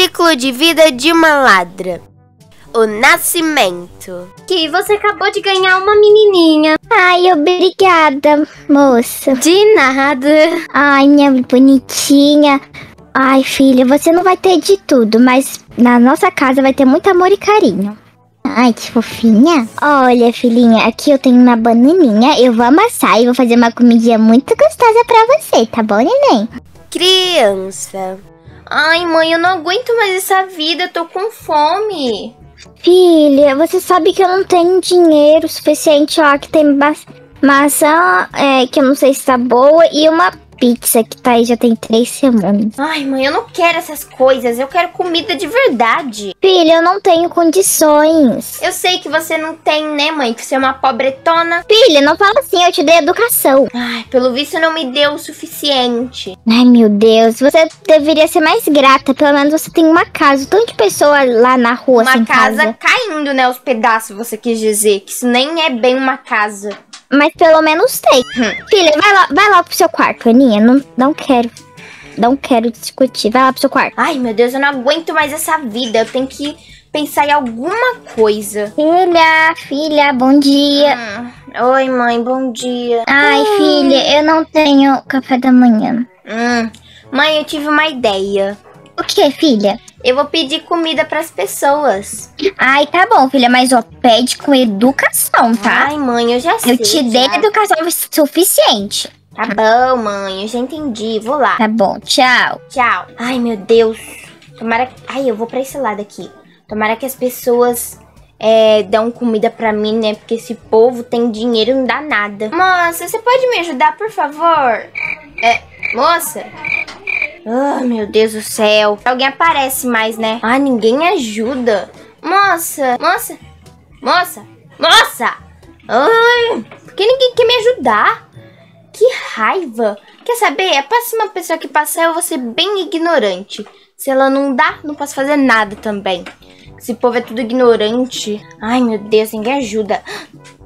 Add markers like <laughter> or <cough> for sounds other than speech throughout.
ciclo de vida de uma ladra. O nascimento. Que você acabou de ganhar uma menininha. Ai, obrigada, moça. De nada. Ai, minha bonitinha. Ai, filha, você não vai ter de tudo, mas na nossa casa vai ter muito amor e carinho. Ai, que fofinha. Olha, filhinha, aqui eu tenho uma bananinha. Eu vou amassar e vou fazer uma comidinha muito gostosa pra você, tá bom, neném? Criança. Ai, mãe, eu não aguento mais essa vida. Eu tô com fome. Filha, você sabe que eu não tenho dinheiro suficiente, ó, que tem maçã, é, que eu não sei se tá boa, e uma pizza que tá aí já tem três semanas. Ai, mãe, eu não quero essas coisas. Eu quero comida de verdade. Filha, eu não tenho condições. Eu sei que você não tem, né, mãe? Que você é uma pobretona. Filha, não fala assim, eu te dei educação. Ai, pelo visto não me deu o suficiente. Ai, meu Deus, você deveria ser mais grata. Pelo menos você tem uma casa. Um tanto de pessoa lá na rua Uma sem casa, casa. caindo, né? Os pedaços, você quis dizer. Que isso nem é bem uma casa. Mas pelo menos tem. Filha, vai lá, vai lá pro seu quarto, Aninha. Não, não quero. Não quero discutir. Vai lá pro seu quarto. Ai, meu Deus, eu não aguento mais essa vida. Eu tenho que pensar em alguma coisa. Filha, filha, bom dia. Hum. Oi, mãe, bom dia. Ai, filha, eu não tenho café da manhã. Hum. Mãe, eu tive uma ideia. O que, filha? Eu vou pedir comida pras pessoas. Ai, tá bom, filha, mas ó, pede com educação, tá? Ai, mãe, eu já sei. eu te dei já. educação suficiente. Tá bom, mãe, eu já entendi. Vou lá. Tá bom, tchau. Tchau. Ai, meu Deus. Tomara que... Ai, eu vou pra esse lado aqui. Tomara que as pessoas é, dão comida pra mim, né? Porque esse povo tem dinheiro e não dá nada. Moça, você pode me ajudar, por favor? É, moça? Ah, meu Deus do céu. Alguém aparece mais, né? Ah, ninguém ajuda. Moça, moça, moça, moça. Ai, por que ninguém quer me ajudar? Que raiva! Quer saber? A próxima pessoa que passar eu vou ser bem ignorante. Se ela não dá, não posso fazer nada também. Esse povo é tudo ignorante. Ai, meu Deus, ninguém ajuda.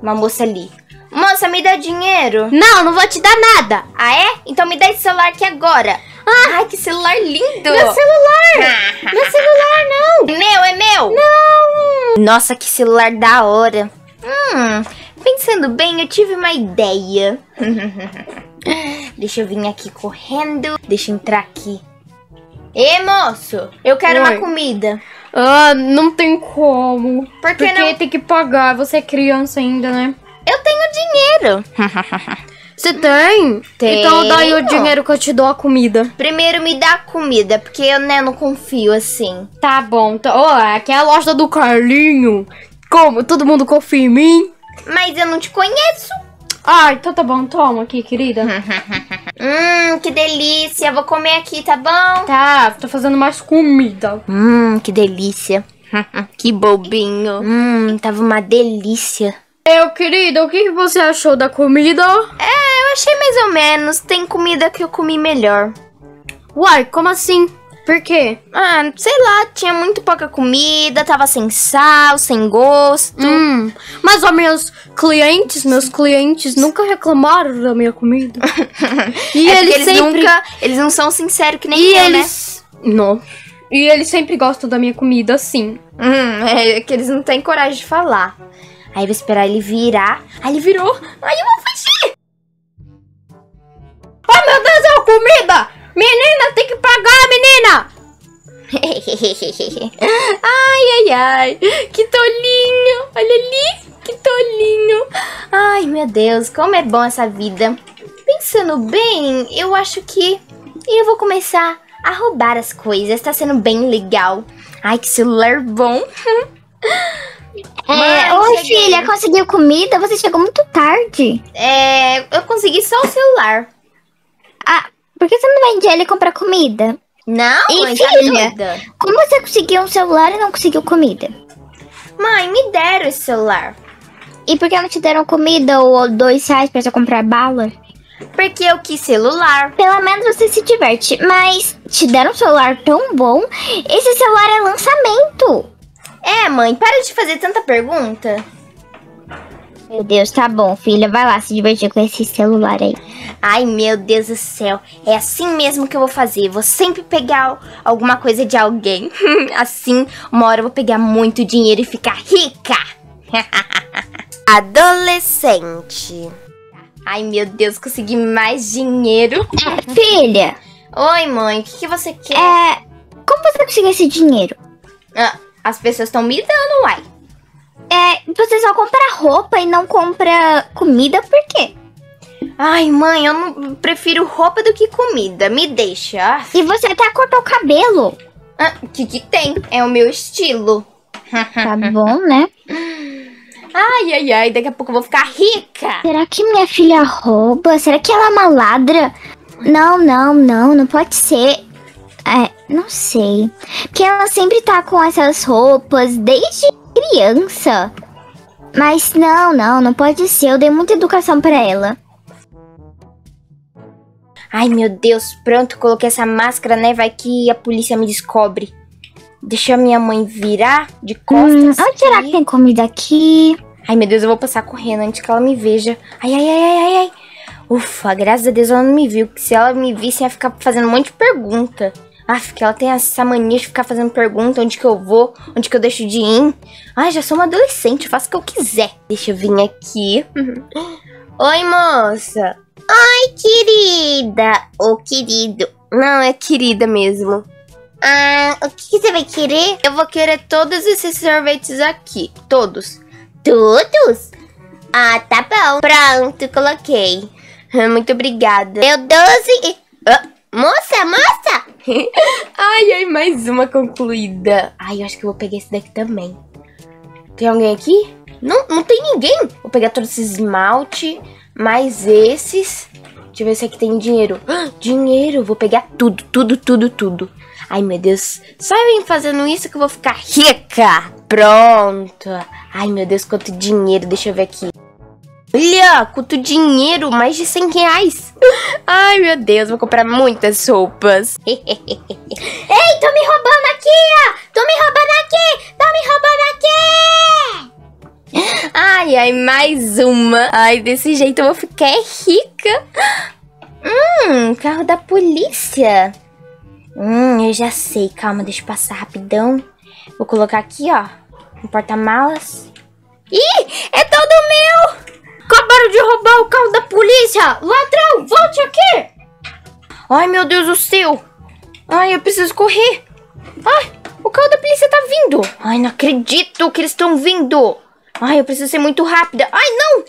Uma moça ali. Moça, me dá dinheiro. Não, não vou te dar nada. Ah, é? Então me dá esse celular aqui agora. Ai, que celular lindo. Meu celular! <laughs> Meu celular não! Meu, é meu. Não! Nossa, que celular da hora. Hum, pensando bem, eu tive uma ideia. <laughs> Deixa eu vir aqui correndo. Deixa eu entrar aqui. Ê, moço, eu quero Oi. uma comida. Ah, não tem como. Por que Porque não? tem que pagar. Você é criança ainda, né? Eu tenho dinheiro. <laughs> Você tem? Tenho. Então dá aí o dinheiro que eu te dou a comida. Primeiro me dá comida, porque eu né, não confio assim. Tá bom. Tá. Ó, aqui é a loja do Carlinho. Como? Todo mundo confia em mim? Mas eu não te conheço. Ah, então tá bom. Toma aqui, querida. <laughs> Hum, que delícia. Vou comer aqui, tá bom? Tá, tô fazendo mais comida. Hum, que delícia. <laughs> que bobinho. Hum, tava uma delícia. Eu, querida, o que você achou da comida? É, eu achei mais ou menos. Tem comida que eu comi melhor. Uai, como assim? Por quê? Ah, sei lá, tinha muito pouca comida, tava sem sal, sem gosto. Hum, mas os meus clientes, meus clientes nunca reclamaram da minha comida. <laughs> E é eles, eles sempre... nunca. Eles não são sinceros que nem E eu, eles... Não. E eles sempre gostam da minha comida, sim. né? Hum, é que eles não têm coragem de falar. Aí eu vou esperar ele virar. Aí ele virou. Aí eu vou fugir. Oh, meu Deus, é comida! Menina, tem que pagar, menina! <laughs> ai, ai, ai. Que tolinho. Olha ali. Que tolinho. Ai, meu Deus, como é bom essa vida. Pensando bem, eu acho que eu vou começar a roubar as coisas. Tá sendo bem legal. Ai, que celular bom. <laughs> É, Filha, conseguiu comida? Você chegou muito tarde. É, eu consegui só o celular. Ah, por que você não vende ele e compra comida? Não, E mãe, tá filha? doida? Como você conseguiu um celular e não conseguiu comida? Mãe, me deram esse celular. E por que não te deram comida ou dois reais pra você comprar bala? Porque eu quis celular. Pelo menos você se diverte, mas te deram um celular tão bom? Esse celular é lançamento. É, mãe, para de fazer tanta pergunta. Meu Deus, tá bom, filha. Vai lá se divertir com esse celular aí. Ai, meu Deus do céu. É assim mesmo que eu vou fazer. Vou sempre pegar alguma coisa de alguém. <laughs> assim, uma hora eu vou pegar muito dinheiro e ficar rica. <laughs> Adolescente. Ai, meu Deus, consegui mais dinheiro. Filha, Oi, mãe, o que, que você quer? é. Como você conseguiu esse dinheiro? Ah, as pessoas estão me dando, uai. É, você só compra roupa e não compra comida, por quê? Ai, mãe, eu não prefiro roupa do que comida. Me deixa. Ah, E você até cortou o cabelo. Ah, O que, que tem? É o meu estilo. Tá bom, né? <laughs> Ai, ai, ai, daqui a pouco eu vou ficar rica. Será que minha filha rouba? Será que ela é uma ladra? Não, não, não, não pode ser. É, não sei. Porque ela sempre tá com essas roupas desde criança. Mas não, não, não pode ser. Eu dei muita educação pra ela. Ai, meu Deus, pronto, coloquei essa máscara, né? Vai que a polícia me descobre. Deixa a minha mãe virar de Hum, costas. onde será que tem comida aqui? Ai, meu Deus, eu vou passar correndo antes que ela me veja. Ai, ai, ai, ai, ai, ai. Ufa, graças a Deus ela não me viu. Porque se ela me visse, ia ficar fazendo um monte de pergunta. Ah, porque ela tem essa mania de ficar fazendo pergunta onde que eu vou, onde que eu deixo de ir. Ai, já sou uma adolescente, eu faço o que eu quiser. Deixa eu vir aqui. Oi, moça. Oi, querida. Ou querido. Não, é querida mesmo. Ah, o que, que você vai querer? Eu vou querer todos esses sorvetes aqui. Todos. Todos? Ah, tá bom. Pronto, coloquei. Ah, <laughs> Muito obrigada. Meu doce. Ah, moça, moça! <laughs> ai, ai, mais uma concluída. Ai, eu acho que eu vou pegar esse daqui também. Tem alguém aqui? Não, não tem ninguém. Vou pegar todos esses esmalte, mais esses. Deixa eu ver se aqui tem dinheiro. Ah, <gasps> dinheiro, vou pegar tudo, tudo, tudo, tudo. Ai, meu Deus. Só eu ir fazendo isso que eu vou ficar rica. Pronto. Ai, meu Deus, quanto dinheiro. Deixa eu ver aqui. Olha, quanto dinheiro. Mais de 100 reais. Ai, meu Deus, vou comprar muitas roupas. <laughs> Ei, tô me roubando aqui, ó. Tô me roubando aqui. Tô me roubando aqui. Ai, ai, mais uma. Ai, desse jeito eu vou ficar rica. Hum, carro da polícia. Hum, eu já sei. Calma, deixa eu passar rapidão. Vou colocar aqui, ó, no porta-malas. Ih, é todo meu! Acabaram de roubar o carro da polícia! Ladrão, volte aqui! Ai, meu Deus do céu! Ai, eu preciso correr! Ai, o carro da polícia tá vindo! Ai, não acredito que eles estão vindo! Ai, eu preciso ser muito rápida! Ai, não!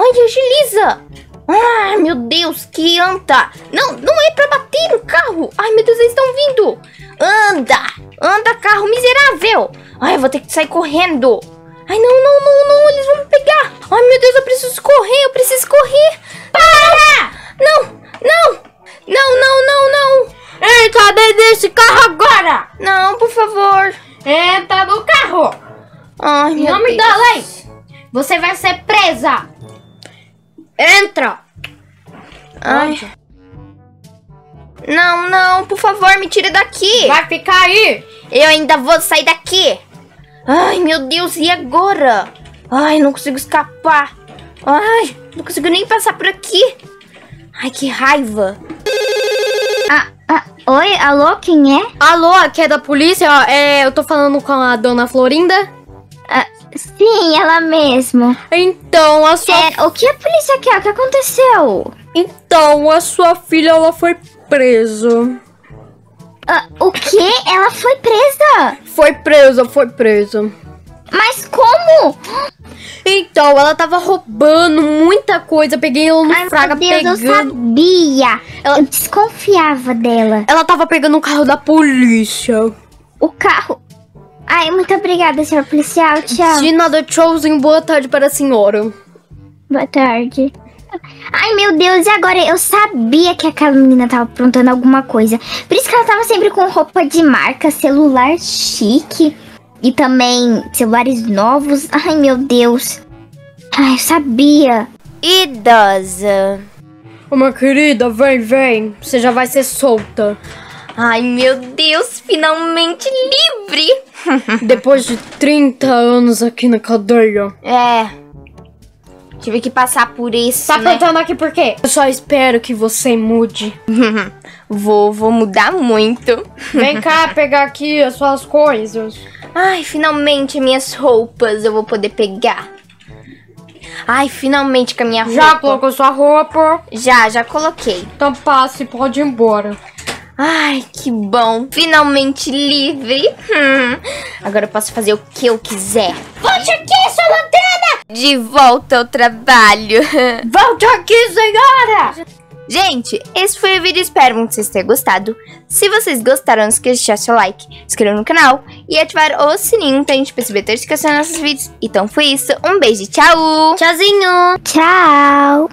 Ai, agiliza! Ai, meu Deus, que anda! Não, não é pra bater no carro! Ai, meu Deus, eles estão vindo! Anda! Anda, carro miserável! Ai, eu vou ter que sair correndo! Ai, não, não, não, não, eles vão me pegar! Ai, meu Deus, eu preciso correr, eu preciso correr! Para! Não, não! Não, não, não, não! Entra dentro desse carro agora! Não, por favor! Entra no carro! Ai, Em meu nome Deus. da lei, você vai ser presa! Entra! Ai. Não, não, por favor, me tira daqui! Vai ficar aí! Eu ainda vou sair daqui! Ai, meu Deus, e agora? Ai, não consigo escapar! Ai, não consigo nem passar por aqui! Ai, que raiva! Ah, ah, oi, alô, quem é? Alô, aqui é da polícia, ó, é, eu tô falando com a dona Florinda. Ah, sim, ela mesmo. Então, a sua, É, o que a polícia quer? O que aconteceu? então, a sua filha, ela foi presa. Ah, o que? Ela foi presa? Foi presa, foi presa. Mas como? Então, ela tava roubando muita coisa, peguei ela no Ai, fraga meu Deus, eu pegando. sabia. Eu desconfiava dela. Ela tava pegando o carro da polícia. O carro... Ai, muito obrigada, senhor policial. Tchau. De nada, tchauzinho, boa tarde para a senhora. Boa tarde. Ai, meu Deus, e agora? Eu sabia que aquela menina tava aprontando alguma coisa. Por isso que ela tava sempre com roupa de marca, celular chique. E também celulares novos. Ai, meu Deus. Ai, eu sabia. Idosa. Ô, minha querida, vem, vem. Você já vai ser solta. Ai, meu Deus, finalmente livre! <laughs> Depois de 30 anos aqui na cadeia. É. Tive que passar por isso, Tá né? cantando aqui por quê? Eu só espero que você mude. <laughs> vou, vou mudar muito. Vem <laughs> cá pegar aqui as suas coisas. Ai, finalmente minhas roupas eu vou poder pegar. Ai, finalmente com a minha Já roupa. colocou sua roupa? Já, já coloquei. Então passe, pode ir embora. Ai, que bom. Finalmente livre. Hum. <laughs> Agora eu posso fazer o que eu quiser. Volte aqui, sua lanterna! De volta ao trabalho. <laughs> Volte aqui, senhora! Gente, esse foi o vídeo. Espero muito que vocês tenham gostado. Se vocês gostaram, não esqueça de deixar seu like, se inscrever no canal e ativar o sininho pra gente perceber notificações dos nossos vídeos. Então foi isso. Um beijo e tchau! Tchauzinho! Tchau.